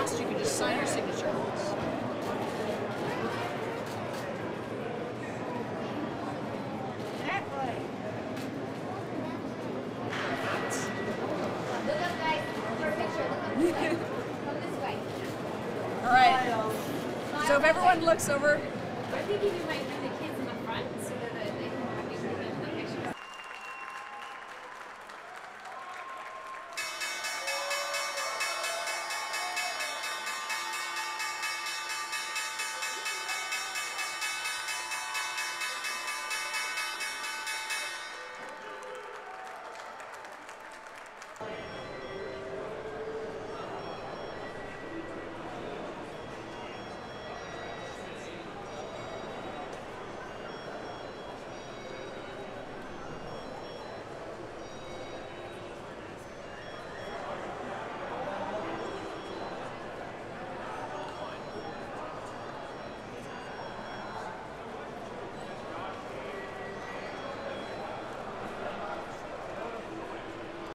you can just sign your signature. Look up, guys. For a picture. Look up this. Come this way. All right. So if everyone looks over, I think you might